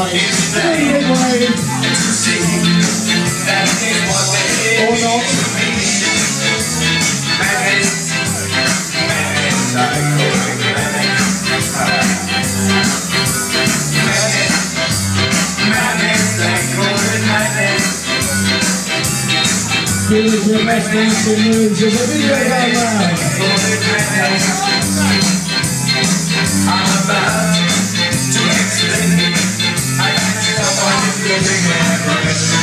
time. Leading way. Or not. Give us your best dancing moves as a video No,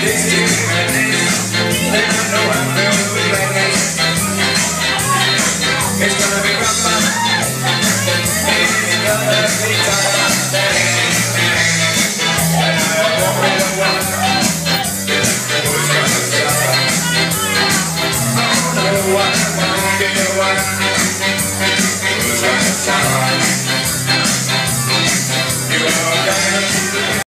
It's gonna be